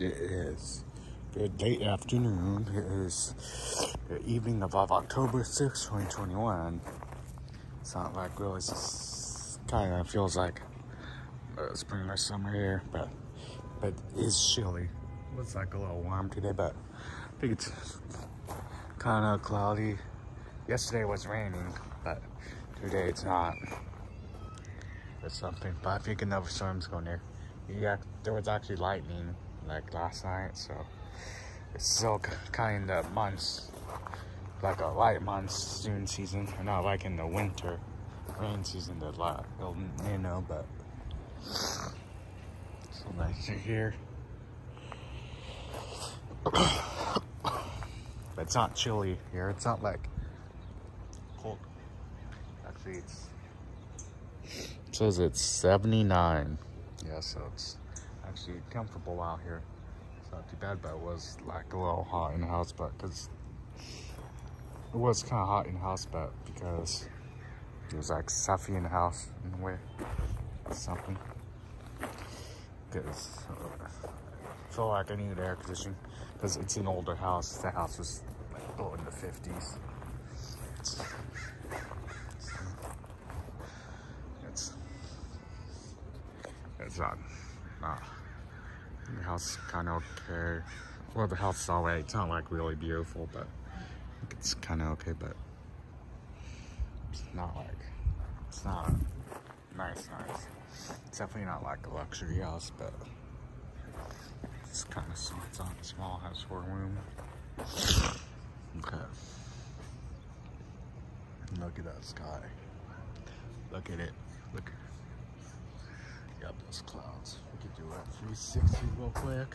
It is good late afternoon. It is the evening of October 6, 2021. It's not like really, it's kind of feels like uh, spring or summer here, but but it is chilly. It looks like a little warm today, but I think it's kind of cloudy. Yesterday was raining, but today it's not. Or something, but I think another storm's going there. Yeah, there was actually lightning like last night, so it's still kind of months, like a light monsoon season, not like in the winter rain season, the lot, you know, but so nice to hear. but it's not chilly here. It's not like cold. Actually, it's it says it's 79. Yeah, so it's actually comfortable out here. It's not too bad, but it was like a little hot in the house, but because it was kind of hot in the house, but because it was like stuffy in the house in a way, something. Because uh, I feel like I needed air conditioning because it's an older house. The house was built in the 50s. It's, it's, it's not, not the house is kind of okay. Well, the house is alright. It's not like really beautiful, but it's kind of okay. But it's not like it's not nice, nice. It's definitely not like a luxury house, but it's kind of small. It's not a small. Has four room. Okay. Look at that sky. Look at it. Look. Yep, those clouds. We could do a 360 real quick.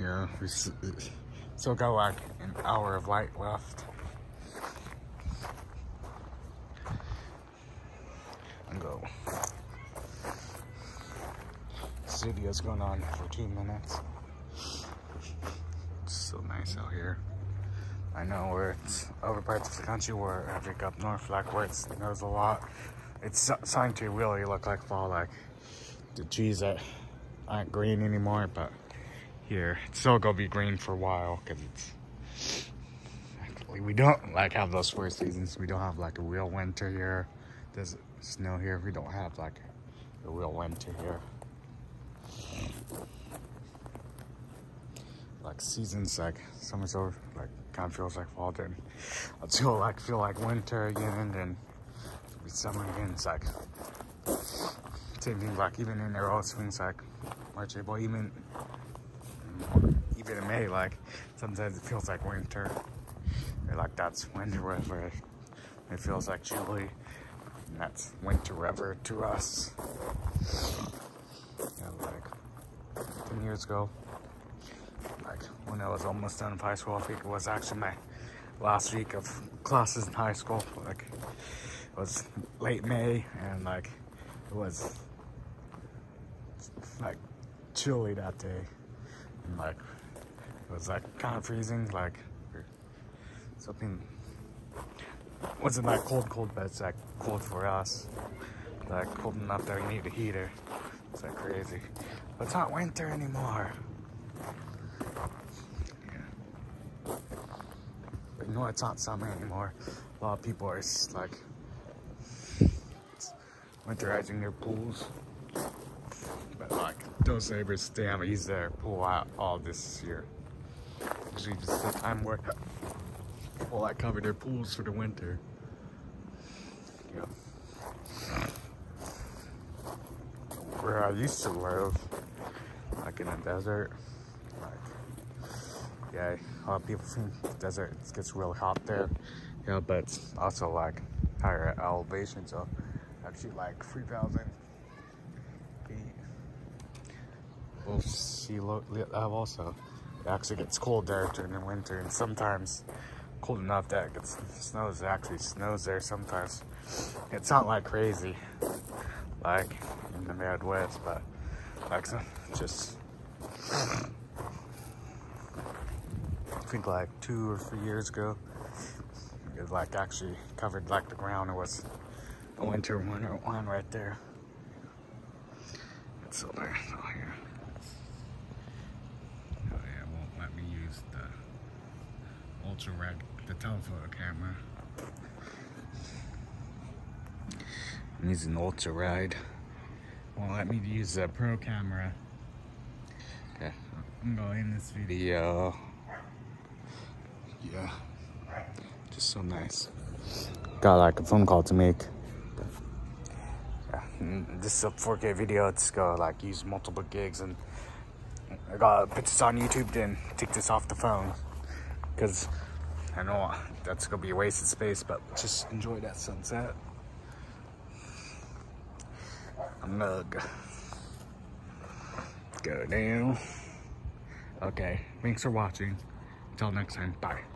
Yeah, we still got like an hour of light left. And go. This video's going on for two minutes. It's so nice out here. I know where it's other parts of the country where I think up north, like where it snows a lot. It's starting to really look like fall, like the trees that aren't green anymore, but here it's still gonna be green for a while because it's we don't like have those four seasons. We don't have like a real winter here. There's snow here. We don't have like a real winter here. Like seasons, like summer's over, like kind of feels like fall. Then until like feel like winter again, and then be summer again. It's like same thing. Like even in their old swings, like March, April, even even in May, like sometimes it feels like winter. Or like that's winter weather. It feels like chilly. And that's winter weather to us. Like 10 years ago, like when I was almost done with high school, I think it was actually my last week of classes in high school. Like was late May and like it was like chilly that day. And like it was like kind of freezing, like something wasn't that cold cold, but it's like cold for us. Like cold enough that we need a heater. It's like crazy. But it's not winter anymore. Yeah. But you know? It's not summer anymore. A lot of people are just like winterizing their pools. But like those neighbors, haven't used their pool out all this year. Usually just the time where people like cover their pools for the winter. Yeah where I used to live, like in the desert. Like, yeah, a lot of people think the desert gets really hot there. You know, but it's also like higher elevation, so actually like 3,000 feet above sea level, so it actually gets cold there during the winter, and sometimes cold enough that it gets snows. It actually snows there sometimes. It's not like crazy, like in the Midwest, but like some, just I think like two or three years ago, it like actually covered like the ground. It was winter oh one, right there. It's over oh, here. Oh yeah, it won't let me use the ultra red, the telephoto camera. I'm using the ultra wide. Won't let me use the pro camera. Okay, I'm going in this video. Yeah, just so nice. Got like a phone call to make. Mm, this is a 4K video. It's gonna like use multiple gigs and I gotta put this on YouTube then take this off the phone. Cause I know that's gonna be a waste of space, but just enjoy that sunset. I'm gonna go down. Okay, thanks for watching. Until next time, bye.